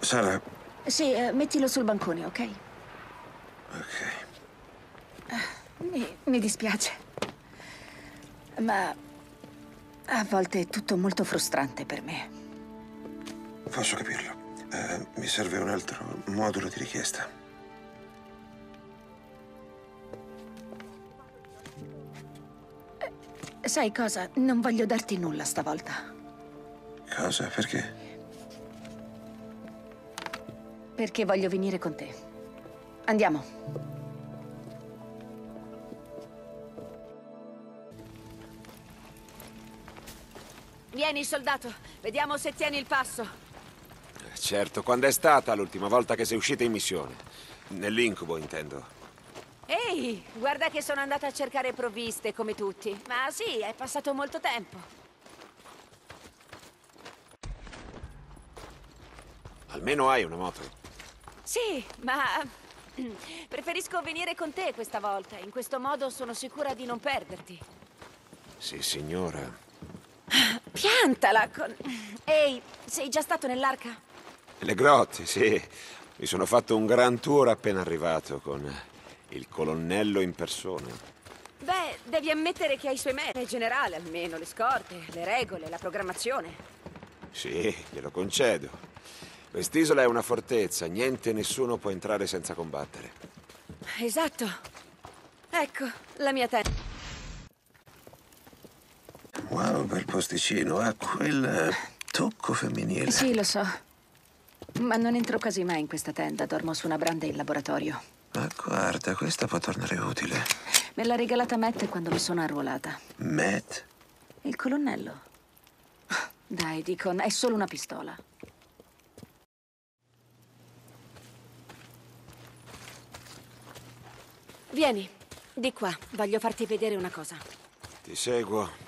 Sara, Sì, eh, mettilo sul bancone, ok? ok. Mi, mi dispiace. Ma a volte è tutto molto frustrante per me. Posso capirlo. Eh, mi serve un altro modulo di richiesta. Sai cosa? Non voglio darti nulla stavolta. Cosa? Perché? Perché voglio venire con te. Andiamo. Vieni, soldato. Vediamo se tieni il passo. Certo, quando è stata l'ultima volta che sei uscita in missione? Nell'incubo, intendo. Ehi, guarda che sono andata a cercare provviste come tutti. Ma sì, è passato molto tempo. Almeno hai una moto. Sì, ma preferisco venire con te questa volta. In questo modo sono sicura di non perderti. Sì, signora. Piantala con... Ehi, sei già stato nell'arca? Le grotte, sì. Mi sono fatto un gran tour appena arrivato con il colonnello in persona. Beh, devi ammettere che hai i suoi meriti. generale, almeno, le scorte, le regole, la programmazione. Sì, glielo concedo. Quest'isola è una fortezza, niente e nessuno può entrare senza combattere. Esatto. Ecco, la mia testa. Wow, bel posticino. Ha quel eh, tocco femminile. Sì, lo so. Ma non entro quasi mai in questa tenda. Dormo su una branda in laboratorio. Ma guarda, questa può tornare utile. Me l'ha regalata Matt quando mi sono arruolata. Matt? Il colonnello. Dai, Deacon, è solo una pistola. Vieni, di qua. Voglio farti vedere una cosa. Ti seguo.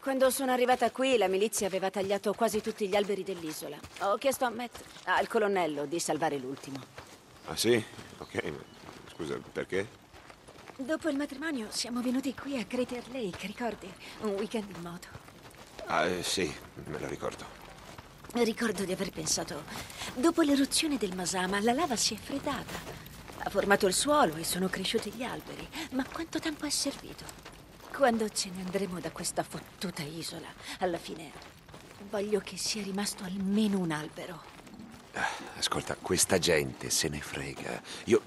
Quando sono arrivata qui, la milizia aveva tagliato quasi tutti gli alberi dell'isola. Ho chiesto a Matt, al colonnello, di salvare l'ultimo. Ah sì? Ok, scusa, perché? Dopo il matrimonio siamo venuti qui a Crater Lake, ricordi? Un weekend in moto. Ah, eh, sì, me lo ricordo. Ricordo di aver pensato, dopo l'eruzione del Masama, la lava si è freddata. Ha formato il suolo e sono cresciuti gli alberi. Ma quanto tempo è servito? Quando ce ne andremo da questa fottuta isola, alla fine voglio che sia rimasto almeno un albero. Ascolta, questa gente se ne frega. Io.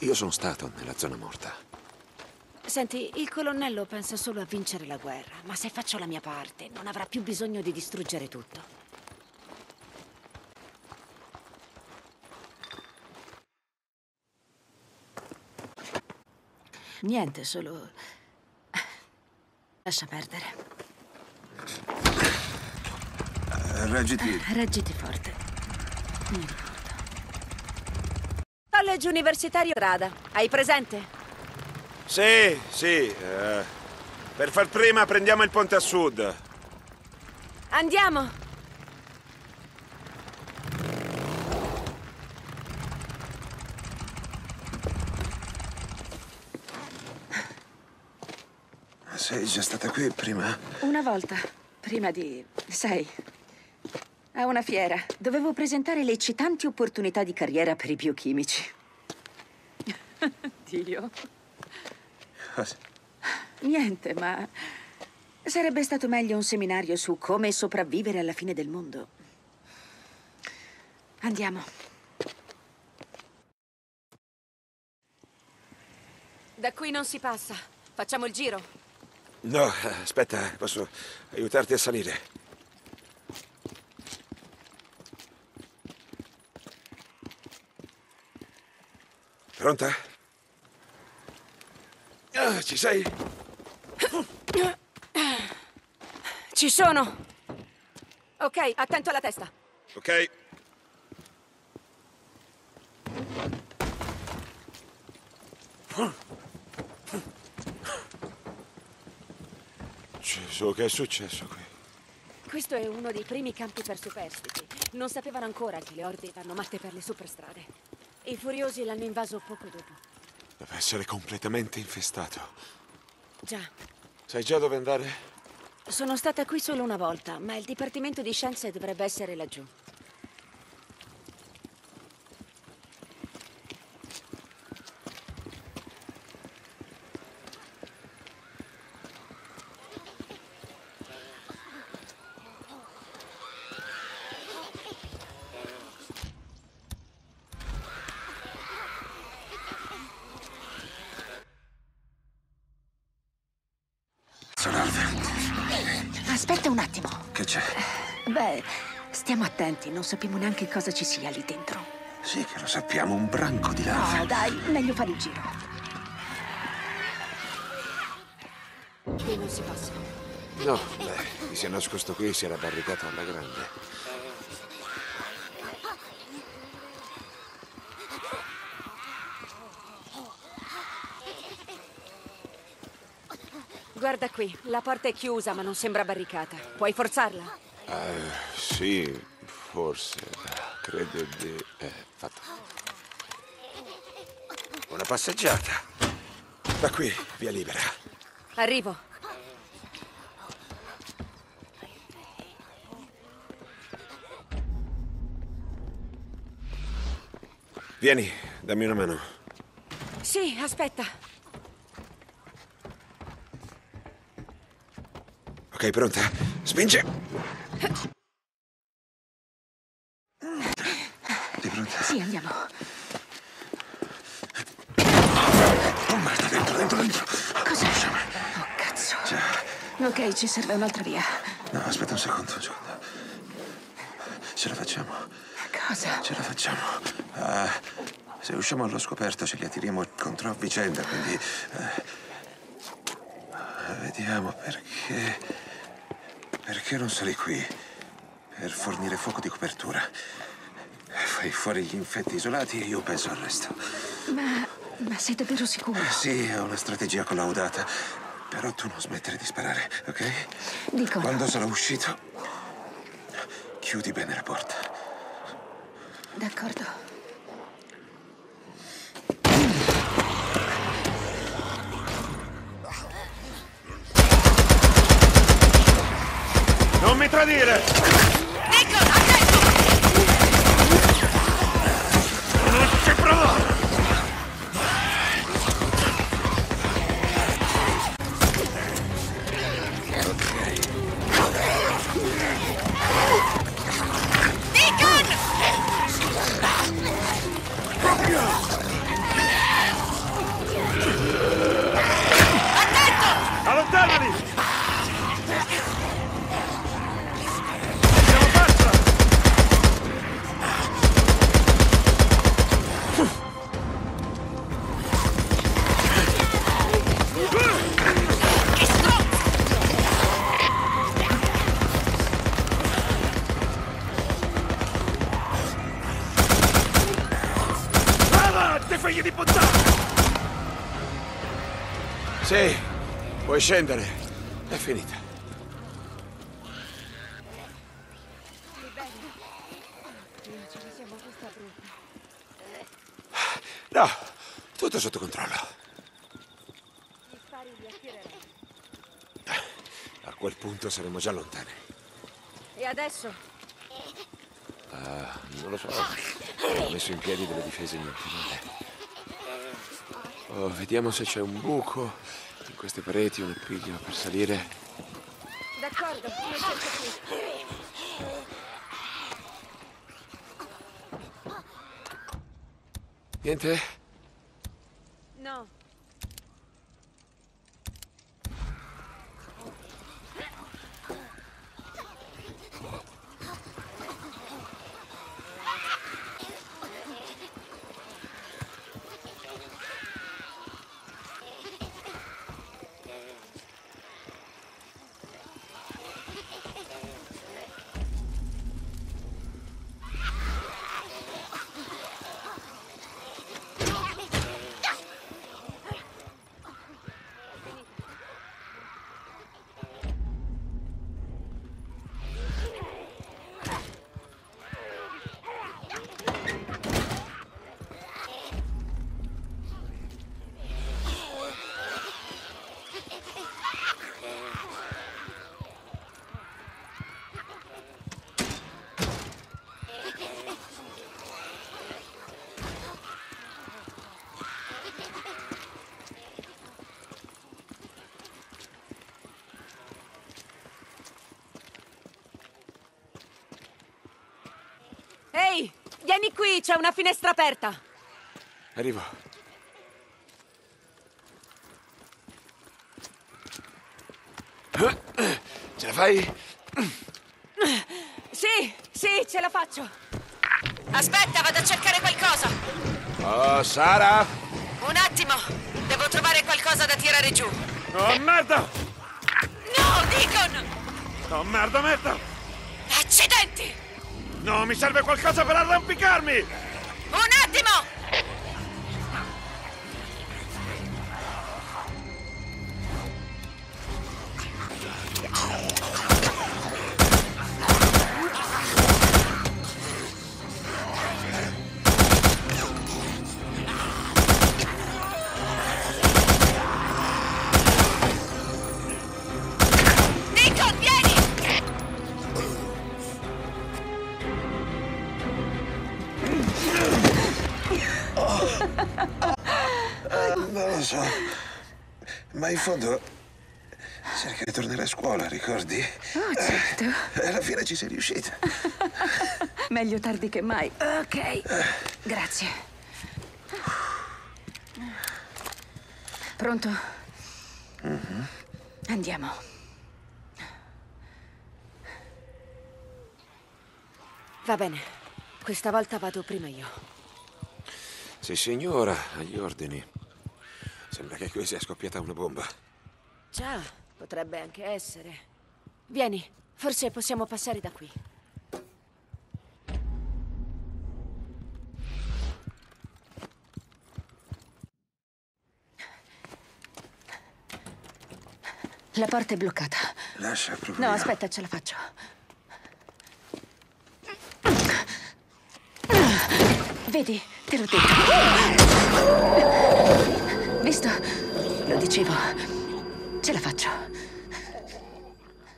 Io sono stato nella zona morta. Senti, il colonnello pensa solo a vincere la guerra, ma se faccio la mia parte, non avrà più bisogno di distruggere tutto. Niente, solo... Lascia perdere. Eh, Reggiti. Reggiti forte. College universitario Rada. Hai presente? Sì, sì. eh, per far prima prendiamo il ponte a sud. Andiamo! Sei già stata qui prima? Una volta, prima di... sai... A una fiera, dovevo presentare le eccitanti opportunità di carriera per i biochimici. Dio. Cosa? Niente, ma... Sarebbe stato meglio un seminario su come sopravvivere alla fine del mondo. Andiamo. Da qui non si passa. Facciamo il giro. No, aspetta, posso aiutarti a salire. Pronta? Ah, ci sei? Ci sono! Ok, attento alla testa. Ok. Gesù, che è successo qui? Questo è uno dei primi campi per superstiti. Non sapevano ancora che le orde vanno matte per le superstrade. I furiosi l'hanno invaso poco dopo. Deve essere completamente infestato. Già. Sai già dove andare? Sono stata qui solo una volta, ma il Dipartimento di Scienze dovrebbe essere laggiù. Attenti, non sappiamo neanche cosa ci sia lì dentro. Sì, che lo sappiamo, un branco di lava. No, dai, meglio fare il giro. Qui non si passa. No, beh, chi si è nascosto qui si era barricato alla grande. Guarda qui, la porta è chiusa, ma non sembra barricata. Puoi forzarla? Eh, sì, forse. Credo di... Eh, fatto. Una passeggiata. Da qui, via libera. Arrivo. Vieni, dammi una mano. Sì, aspetta. Ok, pronta? Spinge! Sei pronta? Sì, andiamo. Oh, merda, dentro, dentro, dentro. Cos'è? Oh, cazzo. Già. Ok, ci serve un'altra via. No, aspetta un secondo, un secondo. Ce la facciamo. Cosa? Ce la facciamo. Ah, se usciamo allo scoperto ce li attiriamo contro a vicenda, quindi... eh, eh, vediamo perché... Perché non sali qui? Per fornire fuoco di copertura. Fai fuori gli infetti isolati e io penso al resto. Ma, ma sei davvero sicuro? Sì, è una strategia collaudata. Però tu non smettere di sparare, ok? Dico. Quando sarò uscito, chiudi bene la porta. D'accordo. Non mi tradire! Non Sì, puoi scendere. È finita. No, tutto sotto controllo. A quel punto saremo già lontani. E adesso? Non lo so. Ho messo in piedi delle difese infinite. Oh, vediamo se c'è un buco in queste pareti, un appiglio per salire. D'accordo, cerco qui. Niente? Vieni qui, c'è una finestra aperta. Arrivo. Ce la fai? Sì, sì, ce la faccio. Aspetta, vado a cercare qualcosa. Oh, Sara! Un attimo, devo trovare qualcosa da tirare giù. Oh, merda! No, Deacon! Oh, merda, merda! Accidenti! No, mi serve qualcosa per arrampicarmi! In fondo cerca di tornare a scuola, ricordi? Oh, certo. E alla fine ci sei riuscita. Meglio tardi che mai. Ok. Grazie. Pronto? Andiamo. Va bene, questa volta vado prima io. Sì, signora, agli ordini. Sembra che qui sia scoppiata una bomba. Già, potrebbe anche essere. Vieni, forse possiamo passare da qui. La porta è bloccata. Lascia proprio. No, aspetta, ce la faccio. Vedi, te l'ho detto. Visto? Lo dicevo. Ce la faccio.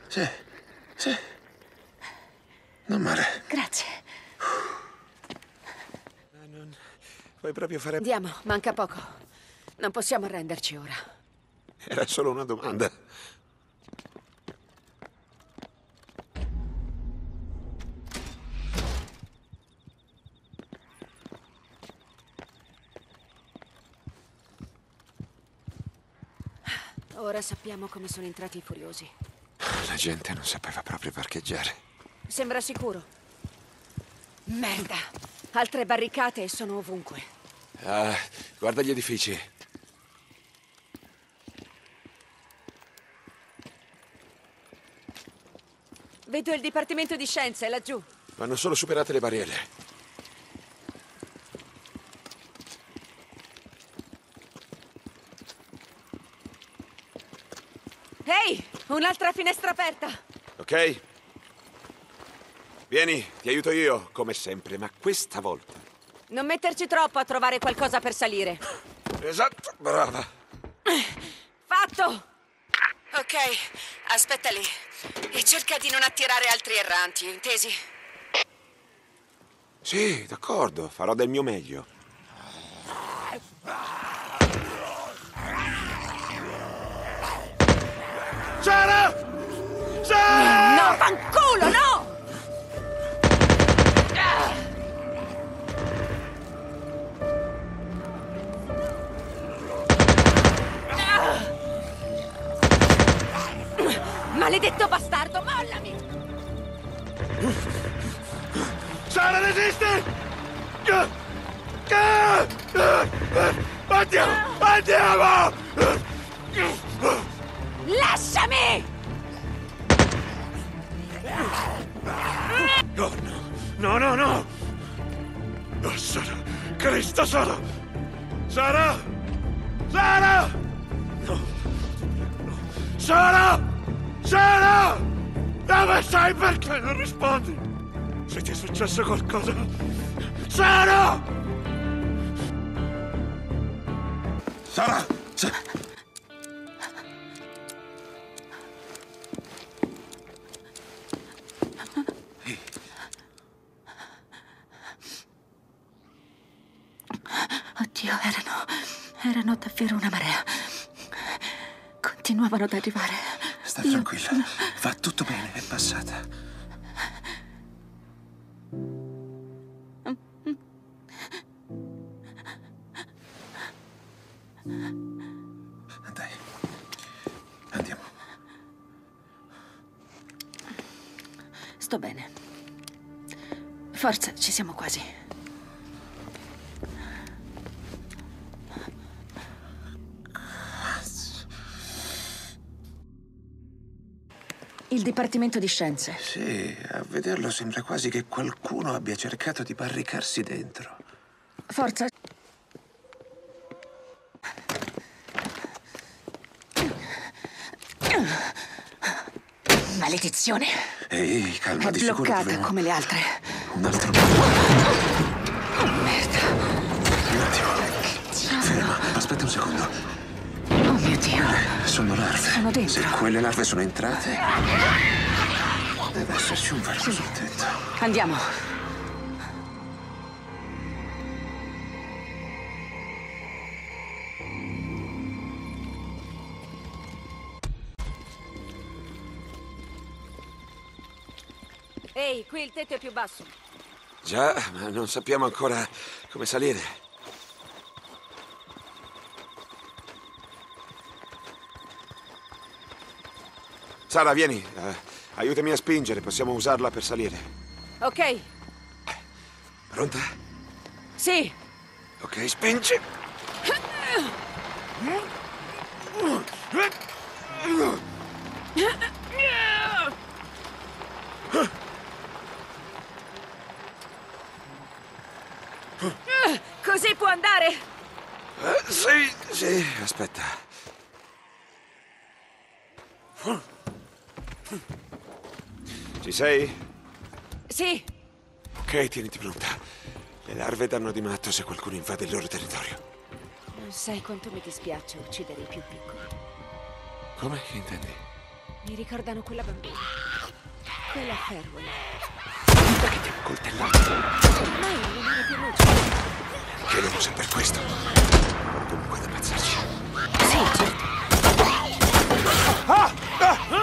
Sì, sì. Non male. Grazie. Puoi proprio fare... Andiamo, manca poco. Non possiamo arrenderci ora. Era solo una domanda. Ora sappiamo come sono entrati i furiosi. La gente non sapeva proprio parcheggiare. Sembra sicuro. Merda! Altre barricate e sono ovunque. Ah, guarda gli edifici. Vedo il Dipartimento di Scienze laggiù. Vanno solo superate le barriere. Ehi, un'altra finestra aperta! Ok? Vieni, ti aiuto io, come sempre, ma questa volta. Non metterci troppo a trovare qualcosa per salire. Esatto, brava. Fatto! Ok, aspetta lì. E cerca di non attirare altri erranti, intesi? Sì, d'accordo, farò del mio meglio. Sara! Sara! No, fanculo, no! Maledetto bastardo, mollami! Sara, resisti! Andiamo! Andiamo! Lasciami! No, no, no, no! Oh, Sara! Cristo, Sara! Sara! Sara! No! no. Sara! Sara! Dove sei? Perché non rispondi? Se ti è successo qualcosa... Sara! Sara! Sa- davvero una marea. Continuavano ad arrivare. Sta Io... tranquilla, va tutto bene, è passata. Dai, andiamo. Sto bene. Forza, ci siamo quasi. Dipartimento di Scienze. Sì, a vederlo sembra quasi che qualcuno abbia cercato di barricarsi dentro. Forza. Maledizione. Ehi, calma, È di sicuro bloccata dovremo... come le altre. Un altro... Sono dentro. Se quelle larve sono entrate... Deve esserci un varco sul tetto. Andiamo. Ehi, qui il tetto è più basso. Già, ma non sappiamo ancora come salire. Sara, vieni. eh, aiutami a spingere, possiamo usarla per salire. Ok, Pronta? sì. Ok, spingi. Così può andare? Eh, sì, sì, aspetta. Ci sei? Sì. Ok, tieniti pronta. Le larve danno di matto se qualcuno invade il loro territorio. Non sai quanto mi dispiace uccidere i più piccoli. Come? Che intendi? Mi ricordano quella bambina. Quella Farewell. Perché ti hanno coltellato? Ormai non era più luce. Chiedevo sempre questo. Comunque da ammazzarci. Sì, certo. Attento!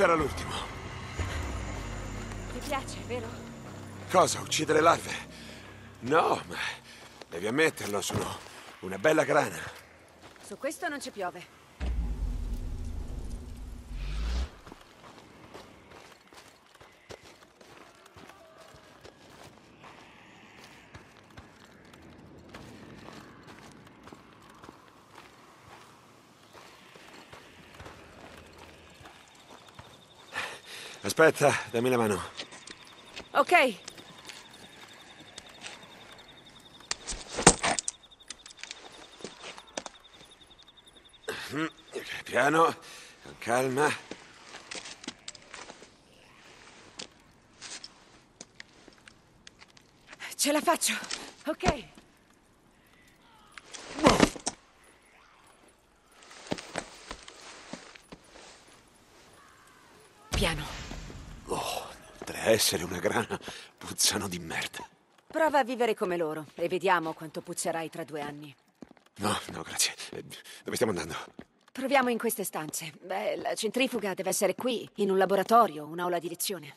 Questo era l'ultimo. Ti piace, vero? Cosa? Uccidere larve? No, ma devi ammetterlo, sono una bella grana. Su questo non ci piove. Aspetta, dammi la mano. Ok, Ok, Piano, con calma. ce la faccio. Ok. Piano. Oltre a essere una grana, puzzano di merda. Prova a vivere come loro e vediamo quanto puzzerai tra due anni. No, no, grazie. Eh, Dove stiamo andando? Proviamo in queste stanze. Beh, la centrifuga deve essere qui, in un laboratorio, un'aula di lezione.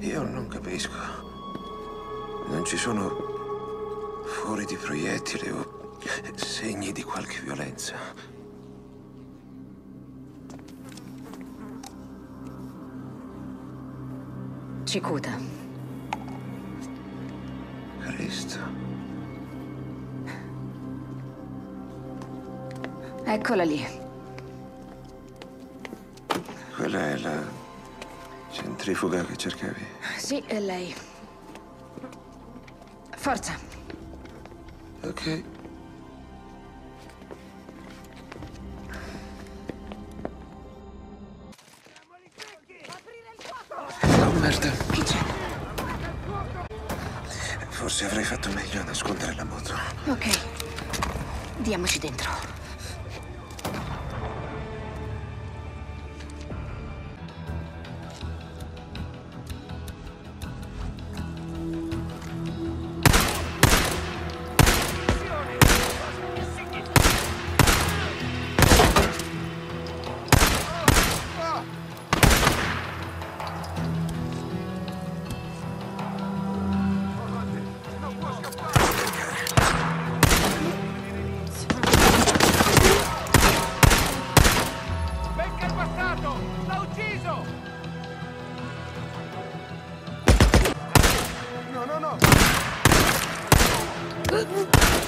Io non capisco. Non ci sono fuori di proiettili o segni di qualche violenza. Cicuta. Cristo. Eccola lì. Quella è la centrifuga che cercavi. Sì, è lei. Forza. Ok. Oh, merda. Che c'è? Forse avrei fatto meglio a nascondere la moto. Ok. Diamoci dentro. Uh, uh, uh.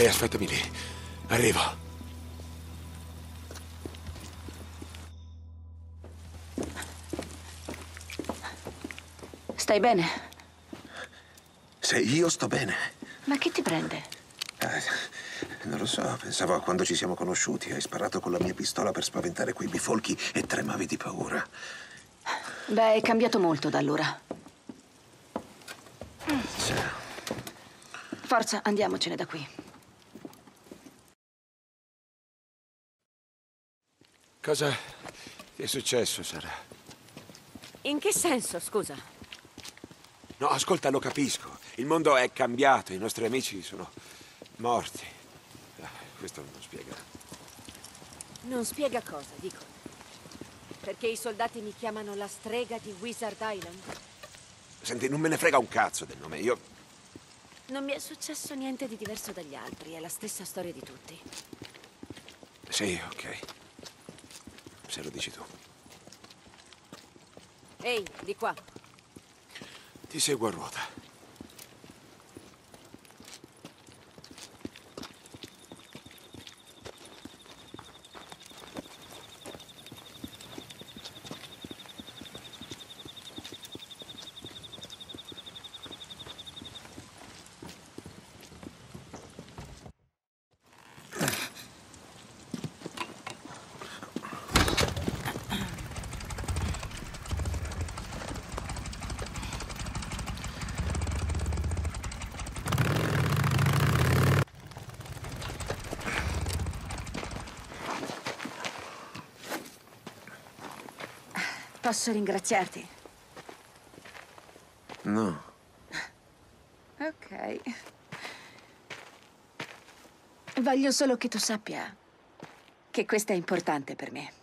Ok, aspettami lì. Arrivo. Stai bene? Se io sto bene. Ma che ti prende? Eh, non lo so, pensavo a quando ci siamo conosciuti. Hai sparato con la mia pistola per spaventare quei bifolchi e tremavi di paura. Beh, è cambiato molto da allora. Sì. Forza, andiamocene da qui. Cosa ti è successo, Sara? In che senso, scusa? No, ascolta, lo capisco. Il mondo è cambiato, i nostri amici sono morti. questo non spiega. Non spiega cosa, dico. Perché i soldati mi chiamano la strega di Wizard Island? Senti, non me ne frega un cazzo del nome. Io. Non mi è successo niente di diverso dagli altri, è la stessa storia di tutti. Sì, ok. Se lo dici tu. Ehi, di qua. Ti seguo a ruota. Posso ringraziarti? No. Ok. Voglio solo che tu sappia che questo è importante per me.